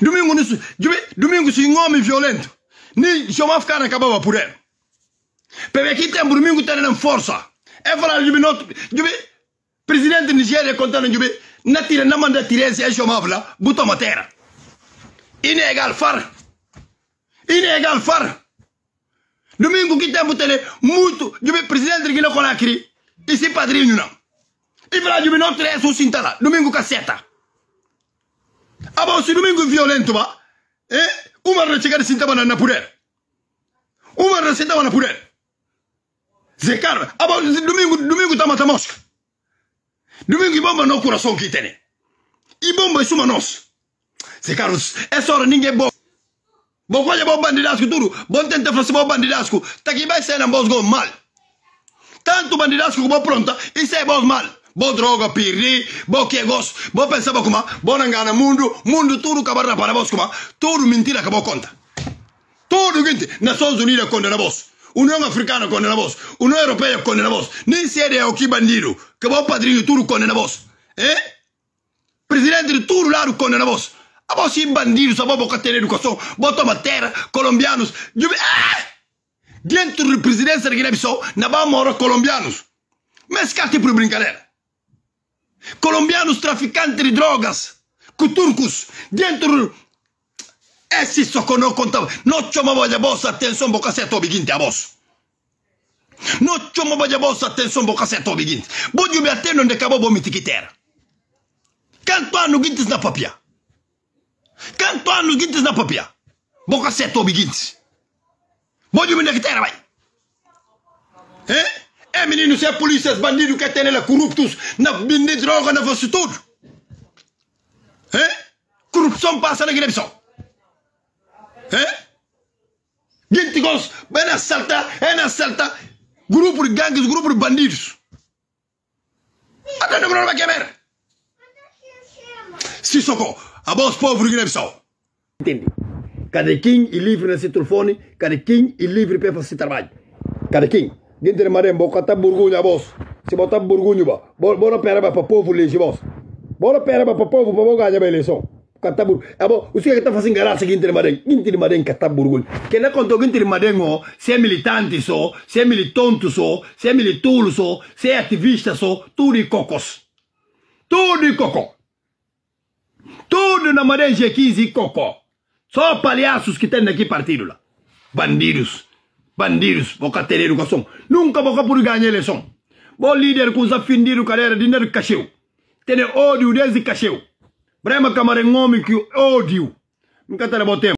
domingo nisso jube domingo se homem violento. Ni chama ficar na cababa por ele Pepe aqui tem domingo tem força é falar not jube presidente Nigéria contando jube na tira na manda tire se é chamava lá buta matera. Inegal far. Inegal far. Domingo que tem botele muito jube presidente Guiné Conakry esse padrinho não e falar jube not é su sintala domingo casseta aba si domingo violento ba eh umar na chegada sinta bana na puder umar na sinta bana puder zekar aba domingo domingo tamata mosca. Domingo ibomba no coração que tem ibomba suma nos. Zekar essa hora ninguém bo bo kwaje bo bandidasco tudo bon tenta fazer bo bandidasco taki vai ser na bosgo mal. Tanto bandidasco como pronta isso é bos mal bo droga pirri bo que gosto bo pensava como bo nangana mundo mundo tudo cabarra para vos como tudo mentira que conta tudo gente Nações Unidas condena vos União Africana condena vos União Europeia condena vos nem série é o que bandido que bo padrinho tudo condena vos eh? Presidente de tudo lado condena vos a vos sim bandidos a vos boca ter educação bo toma terra colombianos ah! dentro da presidência da Guiné-Bissau na ba mora colombianos. Mas cate por brincadeira colombianos traficantes de drogas, com turcos, dentro. Esse só que não contava. Não chamava a vossa atenção, boca certo, biguinte, a voz. Não chamava a vossa atenção, boca certo, biguinte. Bode me atendo onde acabou o mitiquitera. Canto ano guintes na papia. Canto ano guintes na papia. Boca certo, biguinte. Bode me nequitera, vai. É menino, se é polícia, os bandidos que tem lá corruptos, na vender droga, na fosse tudo. É? Corrupção passa na Guiné-Bissau. É? Gente gosta, vai assaltar, é na assaltar. Grupo de gangues, grupo de bandidos. Até não vai quebrar. Se socorro, a voz povo de Guiné-Bissau. Entende? Cada quem é livre nesse telefone, cada quem é livre para fazer trabalho. Cada quem. Gintere maren bo kata burgunya bos si bota burgunyu ba. Bo bo no pera ba povo legi bos bo no pera ba pa povo ganha ba eleição kata bur abo usi que tá fazendo graça gintere maren gintere maren kata burgunyu. Que na conto gintere maren o se é militante so se é militonto so se é militulo se é ativista so tudo e cocos tudo e tudo na maren G15 e só palhaços que tem aqui partido lá bandidos bandidos boka ter educação nunca boka por ganhar eleição bo líder com za findiru carreira de ner cacheu. Tem ódio desde cacheu. Brema camara homem que ódio. Nunca terá bom tempo